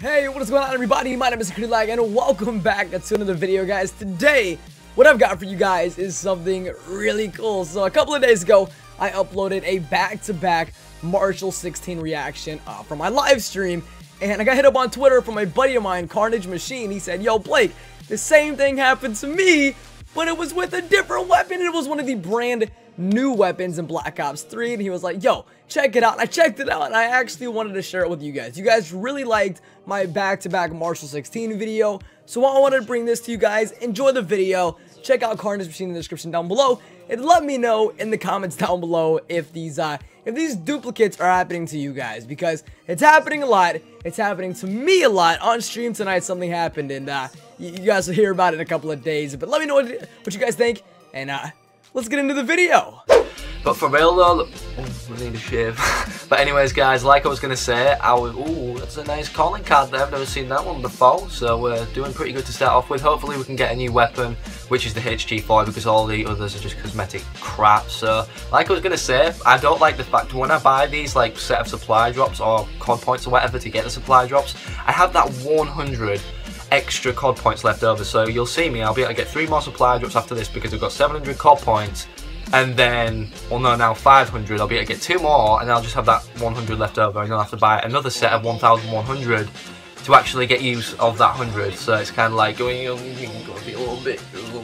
Hey, what is going on everybody? My name is Lag and welcome back to another video guys. Today, what I've got for you guys is something really cool. So a couple of days ago, I uploaded a back-to-back -back Marshal 16 reaction uh, from my live stream. And I got hit up on Twitter from a buddy of mine, Carnage Machine. He said, yo Blake, the same thing happened to me, but it was with a different weapon. It was one of the brand new weapons in Black Ops 3 and he was like, yo, check it out. I checked it out and I actually wanted to share it with you guys. You guys really liked my back-to-back -back Marshal 16 video, so I wanted to bring this to you guys. Enjoy the video. Check out Carnage Machine in the description down below and let me know in the comments down below if these uh if these duplicates are happening to you guys because it's happening a lot. It's happening to me a lot on stream tonight. Something happened and uh you, guys will hear about it in a couple of days. But let me know what, what you guys think and uh let's get into the video. But for real though, look, oh, I need a shave. but anyways guys, like I was going to say, I was, ooh, that's a nice calling card there, I've never seen that one before. So we're doing pretty good to start off with. Hopefully we can get a new weapon, which is the HG4 because all the others are just cosmetic crap. So like I was going to say, I don't like the fact when I buy these like set of supply drops or COD points or whatever to get the supply drops, I have that 100 extra COD points left over. So you'll see me, I'll be able to get three more supply drops after this because I've got 700 COD points. And then, well no, now 500, I'll be able to get two more and I'll just have that 100 left over and I'll have to buy another set of 1100 to actually get use of that 100. So it's kind of like going, oh, you gotta be a little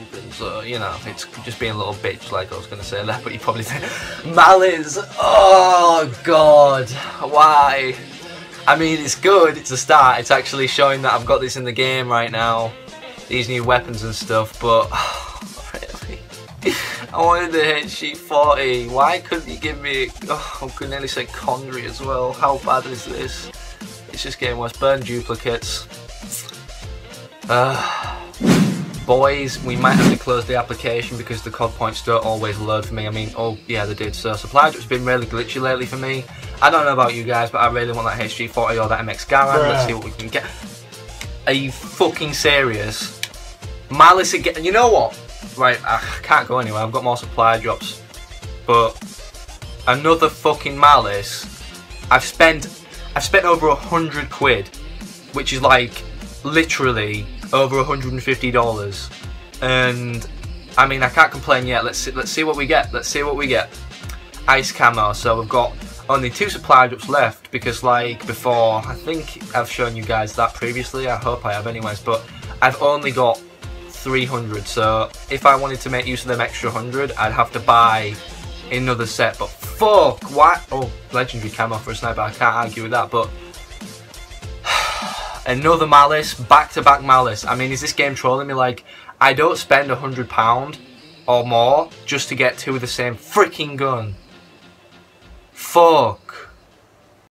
something. So, you know, it's just being a little bitch like I was going to say that, but you probably say, Malice, oh god, why? I mean, it's good, it's a start, it's actually showing that I've got this in the game right now, these new weapons and stuff, but, really? I wanted to the HG 40, why couldn't you give me, oh, I could nearly say Condry as well, how bad is this? It's just getting worse, burn duplicates. Uh, boys, we might have to close the application because the COD points don't always load for me. I mean, oh yeah, they did. So supply drop's been really glitchy lately for me. I don't know about you guys, but I really want that HG40 or that MX Garand. Let's see what we can get. Are you fucking serious? Malice again. You know what? Right, I can't go anywhere. I've got more supply drops. But another fucking Malice. I've spent I've spent over a hundred quid, which is like literally over $150. And I mean, I can't complain yet. Let's see, let's see what we get. Let's see what we get. Ice camo. So we've got only two supply drops left because like before, I think I've shown you guys that previously. I hope I have anyways, but I've only got 300. So if I wanted to make use of them extra 100, I'd have to buy another set. But fuck, what? Oh, legendary camo for a sniper. I can't argue with that, but another malice, back-to-back -back malice. I mean, is this game trolling me? Like, I don't spend a hundred pound or more just to get two of the same freaking gun. Fuck.